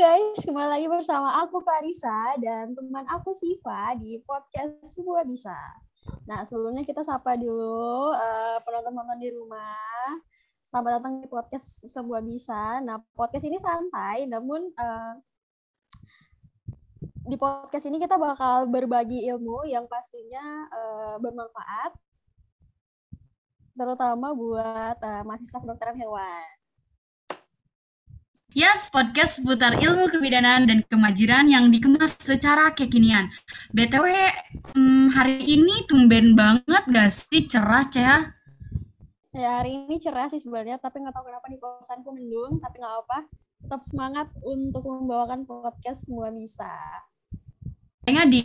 guys, kembali lagi bersama aku Parisa dan teman aku Siva di podcast Sebuah Bisa. Nah, sebelumnya kita sapa dulu uh, penonton-penonton di rumah. Selamat datang di podcast Sebuah Bisa. Nah, podcast ini santai, namun uh, di podcast ini kita bakal berbagi ilmu yang pastinya uh, bermanfaat, terutama buat uh, mahasiswa kedokteran hewan. Yaps, podcast seputar ilmu kebidanan dan kemajiran yang dikemas secara kekinian. BTW, hmm, hari ini tumben banget gak sih cerah, Cea? Ya, hari ini cerah sih sebenarnya, tapi nggak tahu kenapa di kosanku mendung, tapi nggak apa. Tetap semangat untuk membawakan podcast semua bisa. Kayaknya di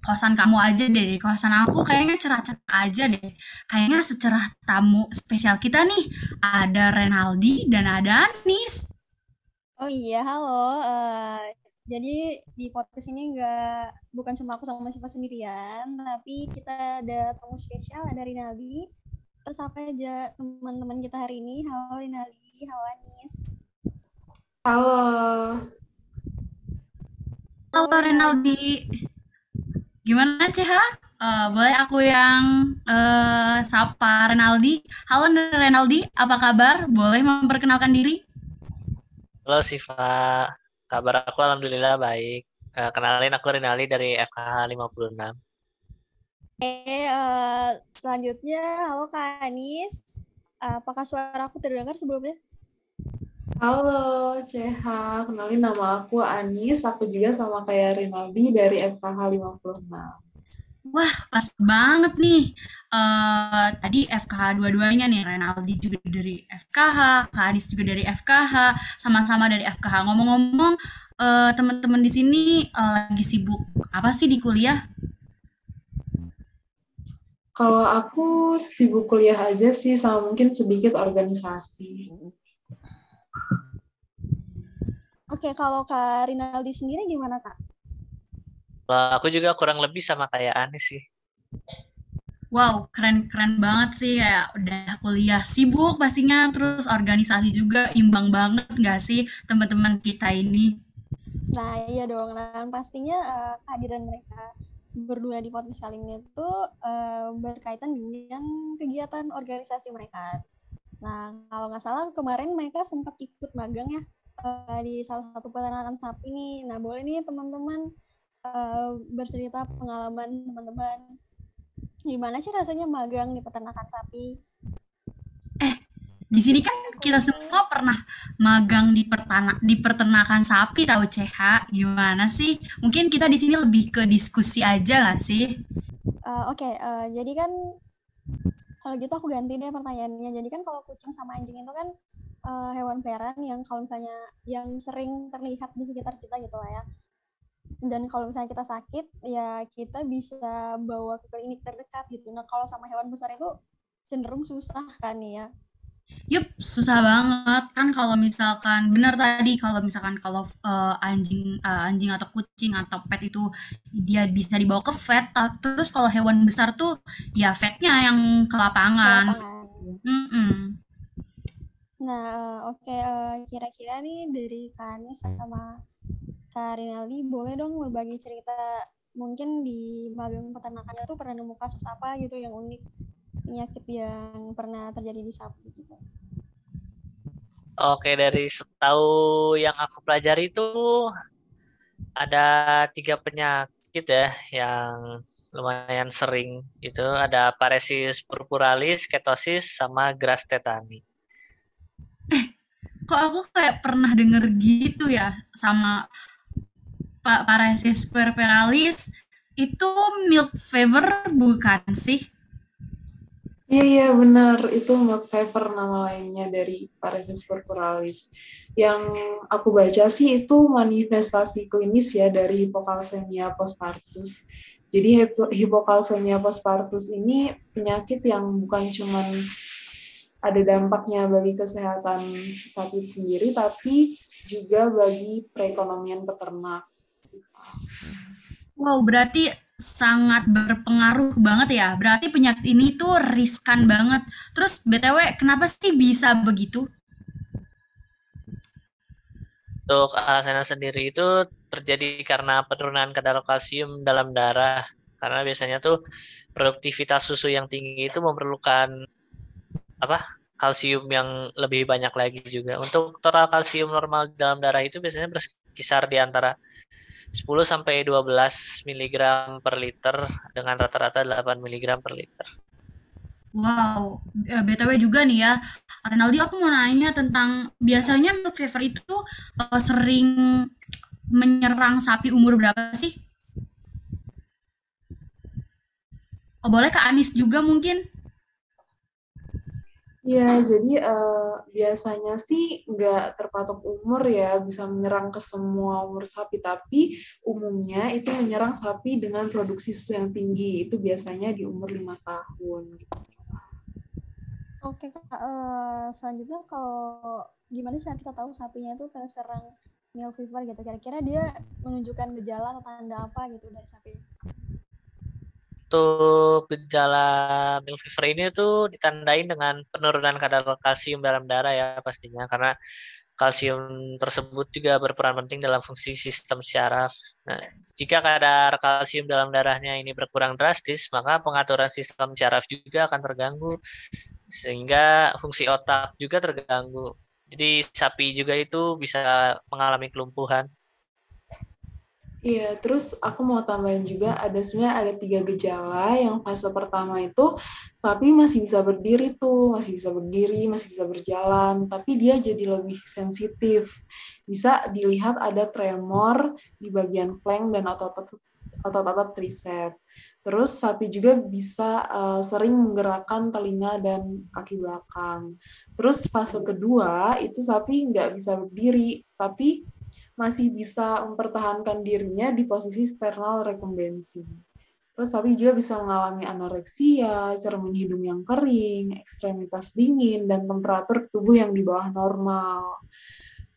kosan kamu aja deh, di kosan aku kayaknya cerah-cerah aja deh. Kayaknya secerah tamu spesial kita nih. Ada Renaldi dan ada Anis. Oh iya, halo. Uh, jadi di podcast ini nggak bukan cuma aku sama Siva sendirian, tapi kita ada tamu spesial, ada Rinaldi. Terus apa aja teman-teman kita hari ini? Halo Rinaldi, halo Anis. Halo. Halo Rinaldi. Gimana Ceha? Uh, boleh aku yang uh, sapa Renaldi. Halo Renaldi, apa kabar? Boleh memperkenalkan diri? Halo Siva, kabar aku alhamdulillah baik. Uh, kenalin aku Rinali dari FKH 56. Eh, uh, selanjutnya halo Kak Anis. Uh, apakah suara aku terdengar sebelumnya? Halo CH, kenalin nama aku Anis, aku juga sama kayak Rinaldi dari FKH 56. Wah, pas banget nih. Uh, tadi FKH dua-duanya nih, Renaldi juga dari FKH, Kak Adis juga dari FKH, sama-sama dari FKH. Ngomong-ngomong, uh, teman-teman di sini uh, lagi sibuk apa sih di kuliah? Kalau aku sibuk kuliah aja sih, sama mungkin sedikit organisasi. Oke, kalau Kak Rinaldi sendiri gimana, Kak? Aku juga kurang lebih sama kayak Anis sih. Wow, keren-keren banget sih kayak udah kuliah sibuk pastinya terus organisasi juga imbang banget nggak sih teman-teman kita ini? Nah iya dong, nah pastinya uh, kehadiran mereka berdua di podcast kali ini itu uh, berkaitan dengan kegiatan organisasi mereka. Nah kalau nggak salah kemarin mereka sempat ikut magang ya uh, di salah satu peternakan sapi nih. Nah boleh nih teman-teman uh, bercerita pengalaman teman-teman gimana sih rasanya magang di peternakan sapi? Eh, di sini kan kita semua pernah magang di pertanak di peternakan sapi tahu CH gimana sih? Mungkin kita di sini lebih ke diskusi aja lah sih? Uh, Oke, okay, uh, jadi kan kalau gitu aku ganti deh pertanyaannya. Jadi kan kalau kucing sama anjing itu kan uh, hewan peliharaan yang kalau misalnya yang sering terlihat di sekitar kita gitu lah ya dan kalau misalnya kita sakit ya kita bisa bawa ke klinik terdekat gitu nah kalau sama hewan besar itu cenderung susah kan ya Yup, susah banget kan kalau misalkan benar tadi kalau misalkan kalau uh, anjing uh, anjing atau kucing atau pet itu dia bisa dibawa ke vet terus kalau hewan besar tuh ya vetnya yang ke lapangan. Ke lapangan. Mm -mm. Nah, oke okay, uh, eh, kira-kira nih dari Kanis sama Kak Rinaldi, boleh dong berbagi cerita mungkin di magang peternakannya tuh pernah nemu kasus apa gitu yang unik penyakit yang pernah terjadi di sapi gitu. Oke, dari setahu yang aku pelajari itu ada tiga penyakit ya yang lumayan sering itu ada paresis purpuralis, ketosis, sama grass tetani. Eh, kok aku kayak pernah denger gitu ya sama Paresis perperalis itu milk fever bukan sih? Iya iya benar itu milk fever nama lainnya dari Paresis perperalis. Yang aku baca sih itu manifestasi klinis ya dari hipokalsemia postpartus. Jadi hipokalsemia postpartus ini penyakit yang bukan cuman ada dampaknya bagi kesehatan sapi sendiri, tapi juga bagi perekonomian peternak. Wow, berarti sangat berpengaruh banget ya. Berarti penyakit ini tuh riskan banget. Terus BTW, kenapa sih bisa begitu? Untuk alasana sendiri itu terjadi karena penurunan kadar kalsium dalam darah. Karena biasanya tuh produktivitas susu yang tinggi itu memerlukan apa? kalsium yang lebih banyak lagi juga. Untuk total kalsium normal dalam darah itu biasanya berkisar di antara 10 sampai 12 mg per liter dengan rata-rata 8 mg per liter. Wow, ya, BTW juga nih ya, Renaldi aku mau nanya tentang biasanya milk fever itu uh, sering menyerang sapi umur berapa sih? Oh, boleh ke Anis juga mungkin? Ya, jadi uh, biasanya sih nggak terpatok umur ya, bisa menyerang ke semua umur sapi, tapi umumnya itu menyerang sapi dengan produksi susu yang tinggi, itu biasanya di umur lima tahun. Oke, Kak. Uh, selanjutnya kalau gimana sih kita tahu sapinya itu terserang milk fever gitu? Kira-kira dia menunjukkan gejala atau tanda apa gitu dari sapi? Untuk gejala milk fever ini tuh ditandain dengan penurunan kadar kalsium dalam darah ya pastinya karena kalsium tersebut juga berperan penting dalam fungsi sistem syaraf. Nah, jika kadar kalsium dalam darahnya ini berkurang drastis, maka pengaturan sistem syaraf juga akan terganggu sehingga fungsi otak juga terganggu. Jadi sapi juga itu bisa mengalami kelumpuhan. Iya, terus aku mau tambahin juga ada sebenarnya ada tiga gejala. Yang fase pertama itu sapi masih bisa berdiri tuh, masih bisa berdiri, masih bisa berjalan, tapi dia jadi lebih sensitif. Bisa dilihat ada tremor di bagian flank dan otot-otot tricep. Terus sapi juga bisa uh, sering menggerakkan telinga dan kaki belakang. Terus fase kedua itu sapi nggak bisa berdiri, tapi masih bisa mempertahankan dirinya di posisi sternal rekombensi. Terus sapi juga bisa mengalami anoreksia, cermin hidung yang kering, ekstremitas dingin, dan temperatur tubuh yang di bawah normal.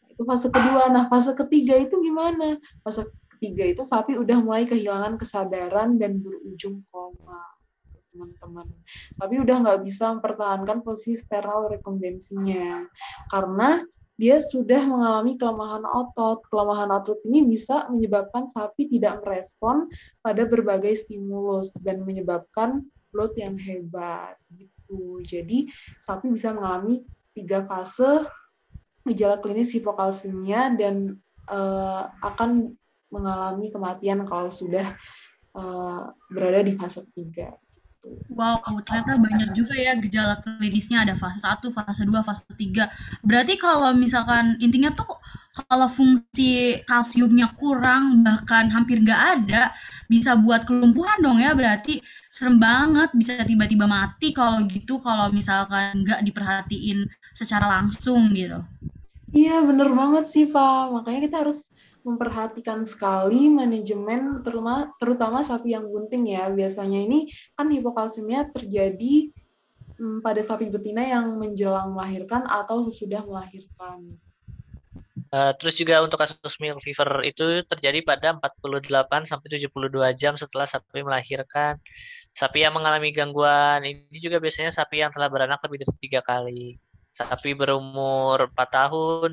Itu fase kedua. Nah, fase ketiga itu gimana? Fase ketiga itu sapi udah mulai kehilangan kesadaran dan berujung koma teman-teman. Tapi udah nggak bisa mempertahankan posisi sterile rekombensinya karena dia sudah mengalami kelemahan otot. Kelemahan otot ini bisa menyebabkan sapi tidak merespon pada berbagai stimulus dan menyebabkan load yang hebat gitu. Jadi sapi bisa mengalami tiga fase gejala klinis hipokalsemia dan uh, akan mengalami kematian kalau sudah uh, berada di fase 3. Gitu. Wow, ternyata banyak juga ya gejala klinisnya ada fase 1, fase 2, fase 3. Berarti kalau misalkan intinya tuh kalau fungsi kalsiumnya kurang bahkan hampir nggak ada bisa buat kelumpuhan dong ya berarti serem banget bisa tiba-tiba mati kalau gitu kalau misalkan nggak diperhatiin secara langsung gitu. Iya bener banget sih Pak makanya kita harus memperhatikan sekali manajemen terutama terutama sapi yang bunting ya. Biasanya ini kan hipokalsemia terjadi hmm, pada sapi betina yang menjelang melahirkan atau sesudah melahirkan. Uh, terus juga untuk kasus milk fever itu terjadi pada 48 sampai 72 jam setelah sapi melahirkan. Sapi yang mengalami gangguan ini juga biasanya sapi yang telah beranak lebih dari tiga kali. Sapi berumur 4 tahun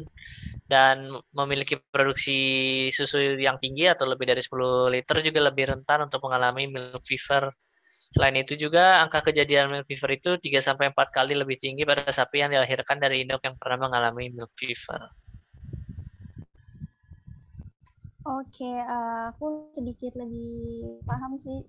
dan memiliki produksi susu yang tinggi atau lebih dari 10 liter juga lebih rentan untuk mengalami milk fever. Selain itu juga angka kejadian milk fever itu 3 sampai 4 kali lebih tinggi pada sapi yang dilahirkan dari induk yang pernah mengalami milk fever. Oke, uh, aku sedikit lebih paham sih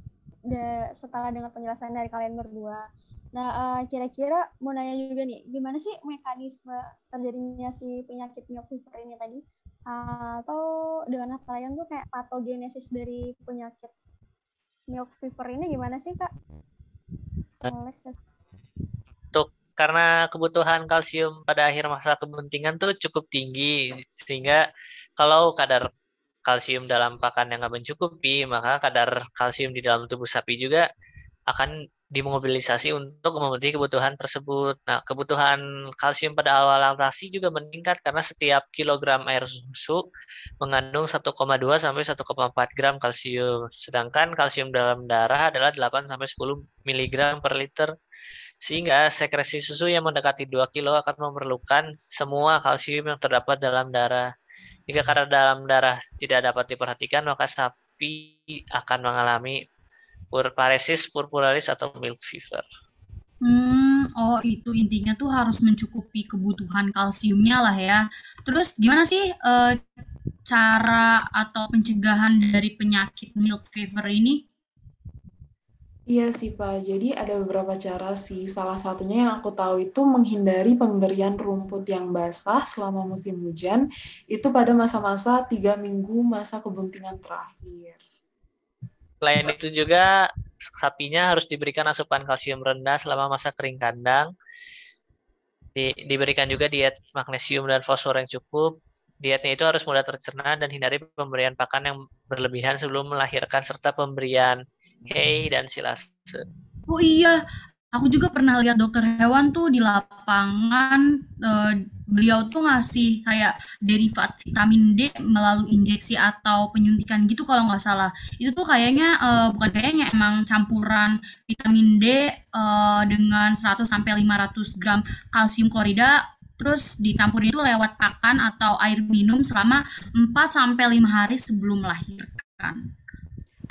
setelah dengar penjelasan dari kalian berdua. Nah, uh, kira-kira mau nanya juga nih, gimana sih mekanisme terjadinya si penyakit milk fever ini tadi? Uh, atau dengan kata lain tuh kayak patogenesis dari penyakit milk fever ini gimana sih, Kak? Untuk karena kebutuhan kalsium pada akhir masa kebuntingan tuh cukup tinggi, sehingga kalau kadar kalsium dalam pakan yang nggak mencukupi, maka kadar kalsium di dalam tubuh sapi juga akan dimobilisasi untuk memenuhi kebutuhan tersebut. Nah, kebutuhan kalsium pada awal laktasi juga meningkat karena setiap kilogram air susu mengandung 1,2 sampai 1,4 gram kalsium. Sedangkan kalsium dalam darah adalah 8 sampai 10 mg per liter. Sehingga sekresi susu yang mendekati 2 kilo akan memerlukan semua kalsium yang terdapat dalam darah. Jika kadar dalam darah tidak dapat diperhatikan, maka sapi akan mengalami paresis purpuralis atau milk fever. Hmm, oh itu intinya tuh harus mencukupi kebutuhan kalsiumnya lah ya. Terus gimana sih uh, cara atau pencegahan dari penyakit milk fever ini? Iya sih Pak, jadi ada beberapa cara sih. Salah satunya yang aku tahu itu menghindari pemberian rumput yang basah selama musim hujan, itu pada masa-masa tiga minggu masa kebuntingan terakhir. Selain itu juga sapinya harus diberikan asupan kalsium rendah selama masa kering kandang. Di, diberikan juga diet magnesium dan fosfor yang cukup. Dietnya itu harus mudah tercerna dan hindari pemberian pakan yang berlebihan sebelum melahirkan serta pemberian hay dan silase. Oh iya, aku juga pernah lihat dokter hewan tuh di lapangan uh, beliau tuh ngasih kayak derivat vitamin D melalui injeksi atau penyuntikan gitu kalau nggak salah itu tuh kayaknya uh, bukan kayaknya emang campuran vitamin D uh, dengan 100 sampai 500 gram kalsium klorida terus ditampurin itu lewat pakan atau air minum selama 4 sampai 5 hari sebelum melahirkan.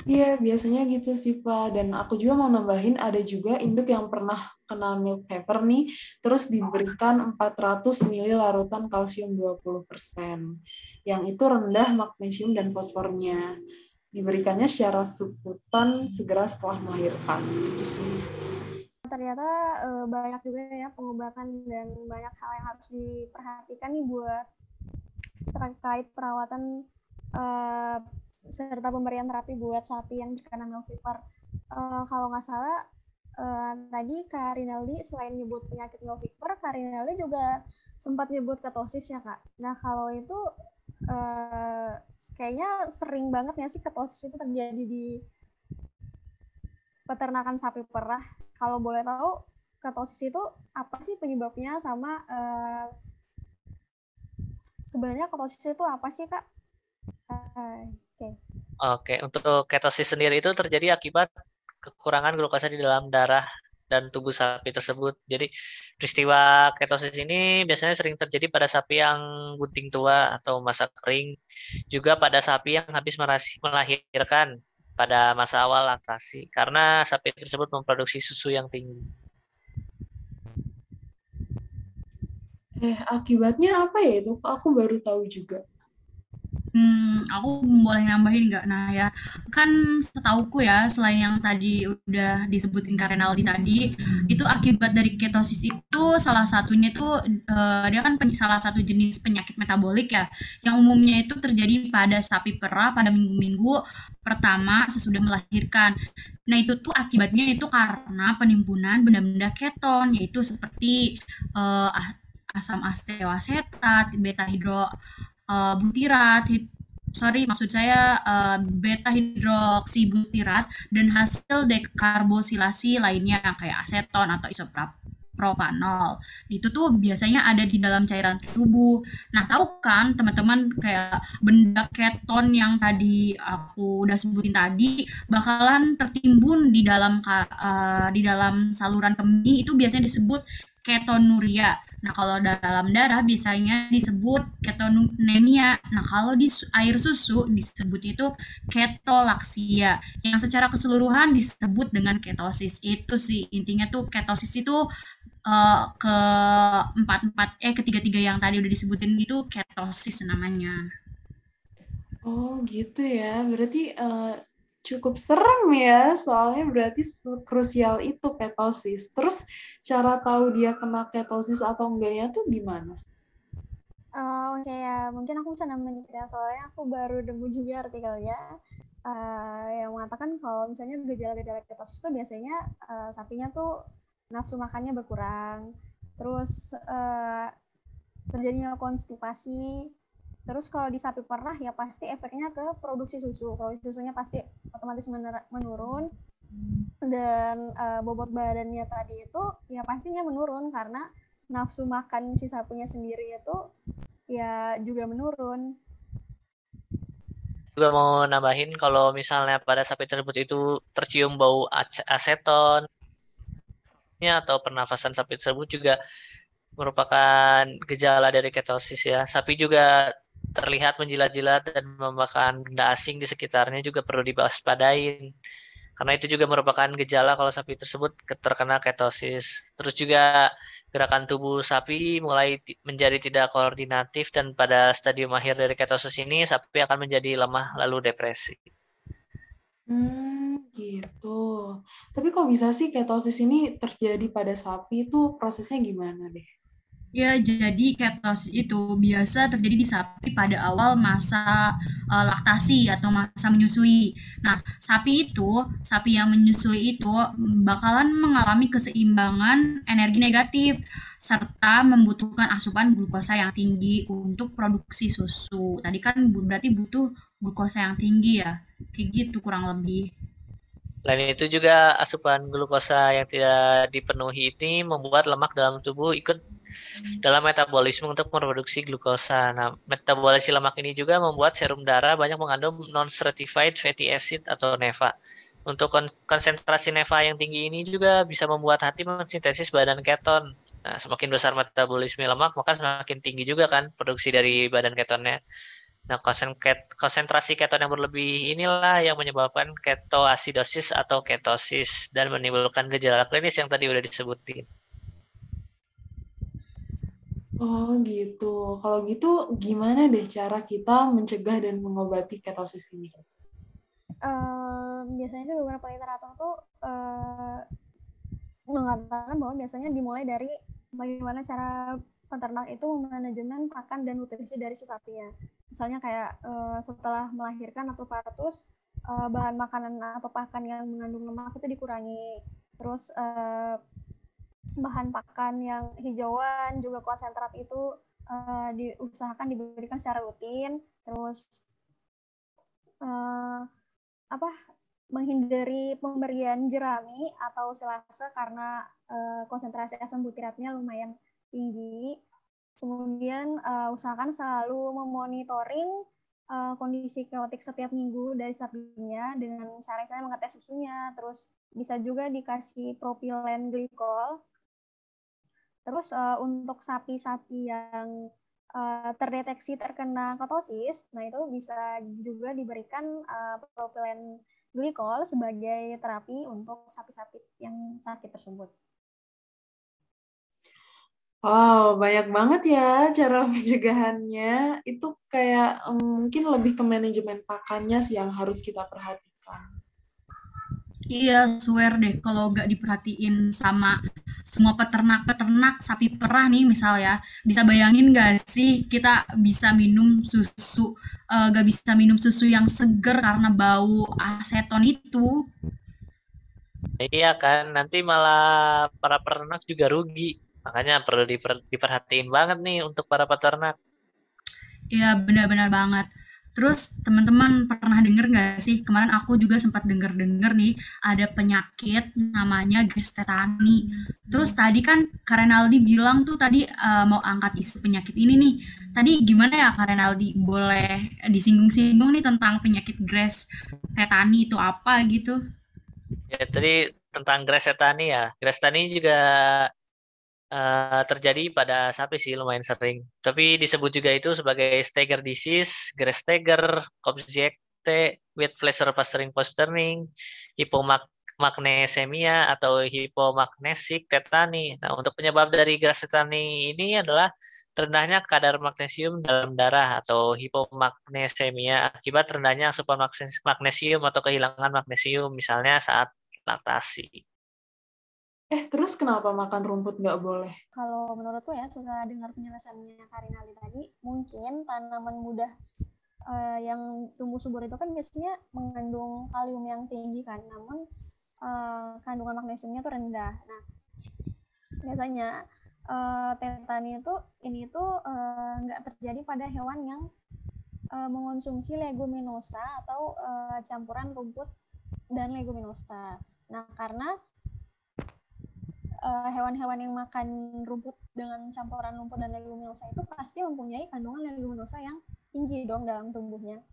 Iya, biasanya gitu sih, Pak. Dan aku juga mau nambahin ada juga induk yang pernah kena milk fever nih, terus diberikan 400 ml larutan kalsium 20%. Yang itu rendah magnesium dan fosfornya. Diberikannya secara suputan segera setelah melahirkan. Itu sih. Ternyata eh, banyak juga ya pengobatan dan banyak hal yang harus diperhatikan nih buat terkait perawatan uh, serta pemberian terapi buat sapi yang terkena milk fever. Uh, kalau nggak salah uh, tadi Kak Rinaldi selain nyebut penyakit milk fever, Kak Rinaldi juga sempat nyebut ketosis ya Kak. Nah kalau itu uh, kayaknya sering banget ya sih ketosis itu terjadi di peternakan sapi perah. Kalau boleh tahu ketosis itu apa sih penyebabnya sama uh, sebenarnya ketosis itu apa sih Kak? Oke. Oke, untuk ketosis sendiri itu terjadi akibat kekurangan glukosa di dalam darah dan tubuh sapi tersebut. Jadi peristiwa ketosis ini biasanya sering terjadi pada sapi yang gunting tua atau masa kering, juga pada sapi yang habis melahirkan pada masa awal laktasi karena sapi tersebut memproduksi susu yang tinggi. Eh, akibatnya apa ya itu? Aku baru tahu juga. Hmm, aku boleh nambahin nggak? Nah ya, kan setauku ya, selain yang tadi udah disebutin Kak Renaldi tadi, itu akibat dari ketosis itu salah satunya itu uh, dia kan salah satu jenis penyakit metabolik ya, yang umumnya itu terjadi pada sapi perah pada minggu-minggu pertama sesudah melahirkan. Nah itu tuh akibatnya itu karena penimbunan benda-benda keton, yaitu seperti uh, asam asteoasetat, beta hidro uh, butirat, sorry maksud saya uh, beta hidroksibutirat dan hasil dekarbosilasi lainnya kayak aseton atau isopropanol. Itu tuh biasanya ada di dalam cairan tubuh. Nah, tahu kan teman-teman kayak benda keton yang tadi aku udah sebutin tadi bakalan tertimbun di dalam uh, di dalam saluran kemih itu biasanya disebut ketonuria. Nah, kalau dalam darah biasanya disebut ketonemia. Nah, kalau di air susu disebut itu ketolaksia. Yang secara keseluruhan disebut dengan ketosis. Itu sih intinya tuh ketosis itu uh, ke empat empat eh ketiga tiga yang tadi udah disebutin itu ketosis namanya. Oh gitu ya. Berarti uh, cukup serem ya, soalnya berarti krusial itu ketosis. Terus cara tahu dia kena ketosis atau enggaknya tuh gimana? Uh, Oke okay, ya, mungkin aku bisa nambahin ya, soalnya aku baru nemu juga artikelnya uh, yang mengatakan kalau misalnya gejala-gejala ketosis itu biasanya uh, sapinya tuh nafsu makannya berkurang, terus uh, terjadinya konstipasi, Terus kalau di sapi perah ya pasti efeknya ke produksi susu. Produksi susunya pasti otomatis menurun dan uh, bobot badannya tadi itu ya pastinya menurun karena nafsu makan si sapinya sendiri itu ya juga menurun. Juga mau nambahin kalau misalnya pada sapi tersebut itu tercium bau aseton atau pernafasan sapi tersebut juga merupakan gejala dari ketosis ya. Sapi juga terlihat menjilat-jilat dan memakan benda asing di sekitarnya juga perlu diwaspadain. Karena itu juga merupakan gejala kalau sapi tersebut terkena ketosis. Terus juga gerakan tubuh sapi mulai menjadi tidak koordinatif dan pada stadium akhir dari ketosis ini sapi akan menjadi lemah lalu depresi. Hmm, gitu. Tapi kok bisa sih ketosis ini terjadi pada sapi itu prosesnya gimana deh? Ya, jadi ketosis itu biasa terjadi di sapi pada awal masa uh, laktasi atau masa menyusui. Nah, sapi itu, sapi yang menyusui itu bakalan mengalami keseimbangan energi negatif serta membutuhkan asupan glukosa yang tinggi untuk produksi susu. Tadi kan berarti butuh glukosa yang tinggi ya. Kayak gitu kurang lebih. Selain itu juga asupan glukosa yang tidak dipenuhi ini membuat lemak dalam tubuh ikut dalam metabolisme untuk memproduksi glukosa. Nah, metabolisme lemak ini juga membuat serum darah banyak mengandung non-certified fatty acid atau NEFA. Untuk konsentrasi NEFA yang tinggi ini juga bisa membuat hati mensintesis badan keton. Nah, semakin besar metabolisme lemak, maka semakin tinggi juga kan produksi dari badan ketonnya. Nah, konsentrasi keton yang berlebih inilah yang menyebabkan ketoasidosis atau ketosis dan menimbulkan gejala klinis yang tadi udah disebutin. Oh gitu. Kalau gitu gimana deh cara kita mencegah dan mengobati ketosis ini? Uh, biasanya sih beberapa literatur tuh uh, mengatakan bahwa biasanya dimulai dari bagaimana cara peternak itu manajemen pakan dan nutrisi dari si sapinya. Misalnya kayak uh, setelah melahirkan atau partus, uh, bahan makanan atau pakan yang mengandung lemak itu dikurangi. Terus uh, bahan pakan yang hijauan juga konsentrat itu uh, diusahakan diberikan secara rutin terus uh, apa menghindari pemberian jerami atau selasa karena uh, konsentrasi asam butiratnya lumayan tinggi kemudian uh, usahakan selalu memonitoring uh, kondisi keotik setiap minggu dari sapinya dengan cara saya mengetes susunya terus bisa juga dikasih propilen glikol Terus uh, untuk sapi-sapi yang uh, terdeteksi terkena ketosis, nah itu bisa juga diberikan uh, propilen glikol sebagai terapi untuk sapi-sapi yang sakit tersebut. Wow, banyak banget ya cara pencegahannya. Itu kayak mungkin lebih ke manajemen pakannya sih yang harus kita perhatikan. Iya, swear deh kalau nggak diperhatiin sama semua peternak-peternak sapi perah nih misal ya, bisa bayangin nggak sih kita bisa minum susu, uh, nggak bisa minum susu yang seger karena bau aseton itu. Iya kan, nanti malah para peternak juga rugi. Makanya perlu diper diperhatiin banget nih untuk para peternak. Iya, benar-benar banget. Terus teman-teman pernah denger nggak sih kemarin aku juga sempat denger-denger nih ada penyakit namanya gestetani. Terus tadi kan Karenaldi bilang tuh tadi uh, mau angkat isu penyakit ini nih. Tadi gimana ya Karenaldi boleh disinggung-singgung nih tentang penyakit Gres tetani itu apa gitu? Ya tadi tentang Gres tetani ya. Gres tetani juga uh, terjadi pada sapi sih lumayan sering. Tapi disebut juga itu sebagai Steger disease, Grass Steger, Coxsackie, with pleasure Posturing Posturing, hipomagnesemia atau hypomagnetic tetani. Nah, untuk penyebab dari Grass tetani ini adalah rendahnya kadar magnesium dalam darah atau hipomagnesemia akibat rendahnya asupan magnesium atau kehilangan magnesium misalnya saat laktasi. Eh, terus kenapa makan rumput nggak boleh? Kalau menurutku ya, setelah dengar penjelasannya Karinali tadi, mungkin tanaman mudah uh, yang tumbuh subur itu kan biasanya mengandung kalium yang tinggi kan, namun uh, kandungan magnesiumnya tuh rendah. Nah, biasanya uh, tetani itu ini tuh nggak uh, terjadi pada hewan yang uh, mengonsumsi leguminosa atau uh, campuran rumput dan leguminosa. Nah, karena eh, hewan-hewan yang makan rumput dengan campuran rumput dan leguminosa itu pasti mempunyai kandungan leguminosa yang tinggi dong dalam tubuhnya.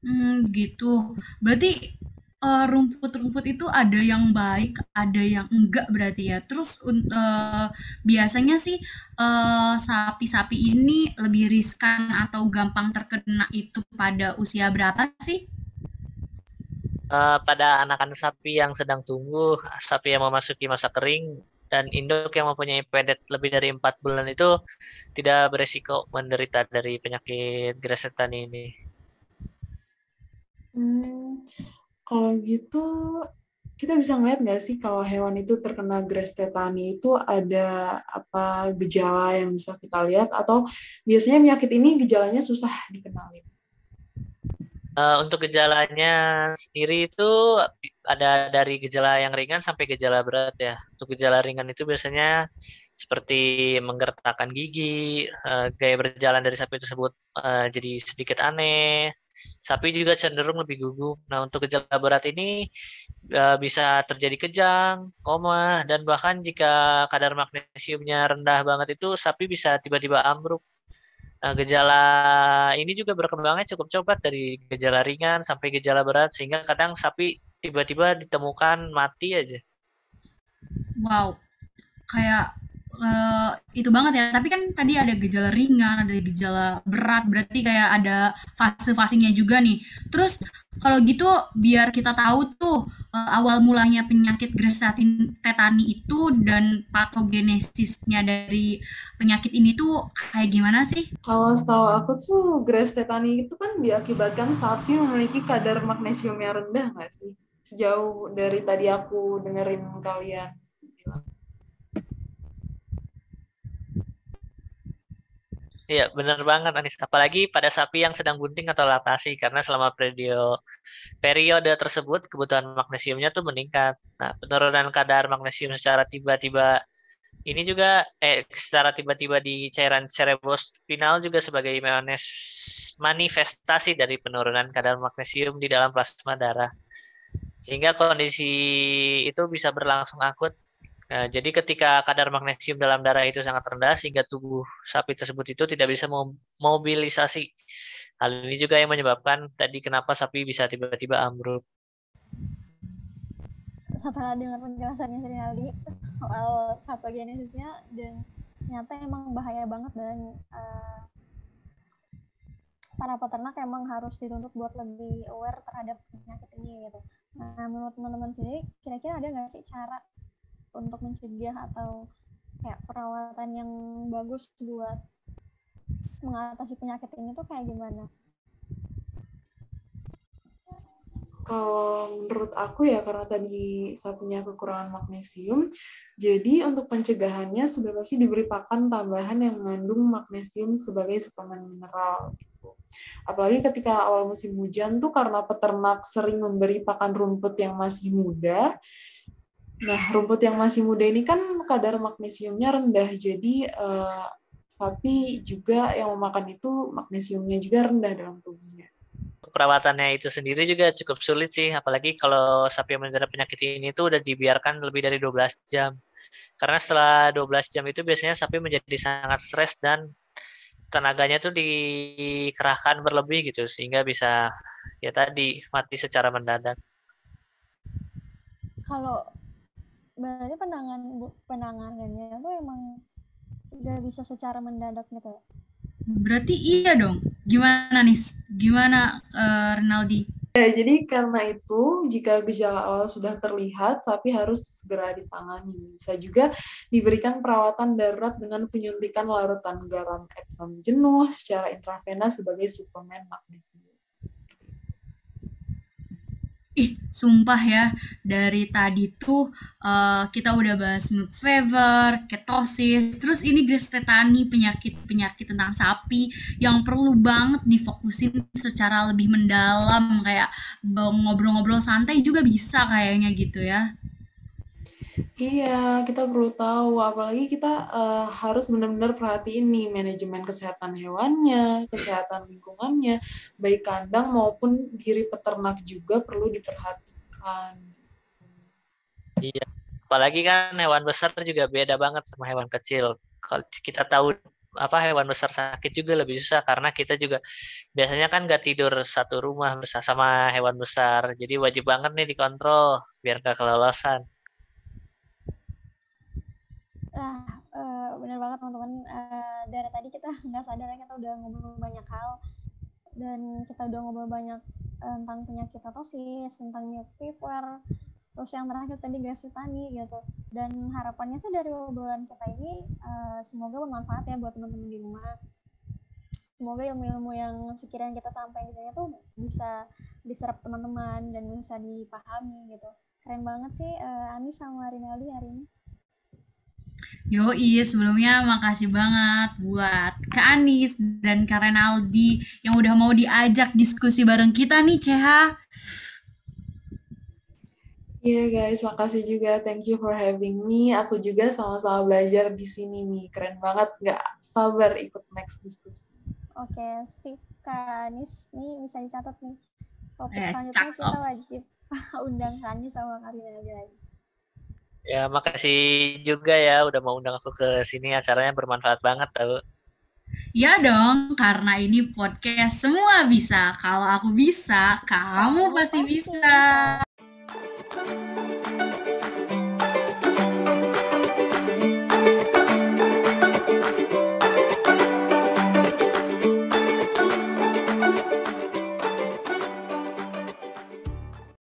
Hmm, gitu. Berarti uh, rumput-rumput itu ada yang baik, ada yang enggak berarti ya. Terus uh, biasanya sih uh, sapi-sapi ini lebih riskan atau gampang terkena itu pada usia berapa sih? Uh, pada anak-anak sapi yang sedang tumbuh, sapi yang memasuki masa kering, dan induk yang mempunyai pedet lebih dari empat bulan itu tidak beresiko menderita dari penyakit Grasetan ini. Hmm, kalau gitu, kita bisa ngeliat nggak sih kalau hewan itu terkena grass tetani itu ada apa gejala yang bisa kita lihat atau biasanya penyakit ini gejalanya susah dikenali? Uh, untuk gejalanya sendiri itu ada dari gejala yang ringan sampai gejala berat ya. Untuk gejala ringan itu biasanya seperti menggertakkan gigi, uh, gaya berjalan dari sapi tersebut uh, jadi sedikit aneh, Sapi juga cenderung lebih gugup. Nah, untuk gejala berat ini uh, bisa terjadi kejang, koma, dan bahkan jika kadar magnesiumnya rendah banget itu sapi bisa tiba-tiba ambruk. Nah, gejala ini juga berkembangnya cukup cepat dari gejala ringan sampai gejala berat sehingga kadang sapi tiba-tiba ditemukan mati aja. Wow, kayak uh, itu banget ya. Tapi kan tadi ada gejala ringan, ada gejala berat, berarti kayak ada fase-fasenya juga nih. Terus kalau gitu biar kita tahu tuh uh, awal mulanya penyakit Graves tetani itu dan patogenesisnya dari penyakit ini tuh kayak gimana sih? Kalau setahu aku tuh Graves tetani itu kan diakibatkan sapi memiliki kadar magnesium yang rendah nggak sih? Sejauh dari tadi aku dengerin kalian Iya, benar banget Anis. Apalagi pada sapi yang sedang bunting atau laktasi karena selama periode periode tersebut kebutuhan magnesiumnya tuh meningkat. Nah, penurunan kadar magnesium secara tiba-tiba ini juga eh secara tiba-tiba di cairan cerebrospinal juga sebagai manifestasi dari penurunan kadar magnesium di dalam plasma darah. Sehingga kondisi itu bisa berlangsung akut Nah, jadi ketika kadar magnesium dalam darah itu sangat rendah sehingga tubuh sapi tersebut itu tidak bisa memobilisasi. Hal ini juga yang menyebabkan tadi kenapa sapi bisa tiba-tiba ambruk. Setelah dengar penjelasannya Sri Aldi soal patogenesisnya dan ternyata emang bahaya banget dan uh, para peternak emang harus dituntut buat lebih aware terhadap penyakit ini gitu. Nah, menurut teman-teman sendiri, kira-kira ada nggak sih cara untuk mencegah atau kayak perawatan yang bagus buat mengatasi penyakit ini tuh kayak gimana? Kalau menurut aku ya karena tadi sapinya kekurangan magnesium, jadi untuk pencegahannya sudah pasti diberi pakan tambahan yang mengandung magnesium sebagai suplemen mineral. Gitu. Apalagi ketika awal musim hujan tuh karena peternak sering memberi pakan rumput yang masih muda, Nah, rumput yang masih muda ini kan kadar magnesiumnya rendah, jadi uh, sapi juga yang memakan itu magnesiumnya juga rendah dalam tubuhnya. Perawatannya itu sendiri juga cukup sulit sih, apalagi kalau sapi yang menderita penyakit ini tuh udah dibiarkan lebih dari 12 jam. Karena setelah 12 jam itu biasanya sapi menjadi sangat stres dan tenaganya tuh dikerahkan berlebih gitu, sehingga bisa ya tadi mati secara mendadak. Kalau berarti penangan penanganannya tuh emang gak bisa secara mendadak gitu berarti iya dong gimana nih gimana uh, Renaldi Ya, jadi karena itu, jika gejala awal sudah terlihat, sapi harus segera ditangani. Bisa juga diberikan perawatan darurat dengan penyuntikan larutan garam Epsom jenuh secara intravena sebagai suplemen magnesium. Ih, sumpah ya, dari tadi tuh uh, kita udah bahas milk fever, ketosis, terus ini tetani penyakit-penyakit tentang sapi yang perlu banget difokusin secara lebih mendalam, kayak ngobrol-ngobrol santai juga bisa kayaknya gitu ya. Iya, kita perlu tahu, apalagi kita uh, harus benar-benar perhatiin nih manajemen kesehatan hewannya, kesehatan lingkungannya, baik kandang maupun diri peternak juga perlu diperhatikan. Iya, apalagi kan hewan besar juga beda banget sama hewan kecil. Kalau kita tahu apa hewan besar sakit juga lebih susah karena kita juga biasanya kan nggak tidur satu rumah bersama sama hewan besar. Jadi wajib banget nih dikontrol biar nggak kelolosan. Nah, uh, benar banget teman-teman. Uh, dari tadi kita nggak sadar ya kita udah ngobrol banyak hal. Dan kita udah ngobrol banyak uh, tentang penyakit otosis, tentang milk fever, terus yang terakhir tadi tani gitu. Dan harapannya sih dari obrolan kita ini uh, semoga bermanfaat ya buat teman-teman di rumah. Semoga ilmu-ilmu yang sekiranya kita sampaikan di sini tuh bisa diserap teman-teman dan bisa dipahami gitu. Keren banget sih uh, Ani sama Rinaldi hari ini Yo iya sebelumnya makasih banget buat Kak Anis dan Kak Renaldi yang udah mau diajak diskusi bareng kita nih Ceha. Iya yeah, guys, makasih juga. Thank you for having me. Aku juga sama-sama belajar di sini nih. Keren banget. Nggak sabar ikut next diskusi. Oke, okay, sip. Kak Anis, nih bisa dicatat nih. Topik eh, selanjutnya cakep. kita wajib undang Kak Anis sama Karina lagi. Ya, makasih juga ya udah mau undang aku ke sini. Acaranya bermanfaat banget tau. Ya dong, karena ini podcast semua bisa. Kalau aku bisa, kamu pasti bisa.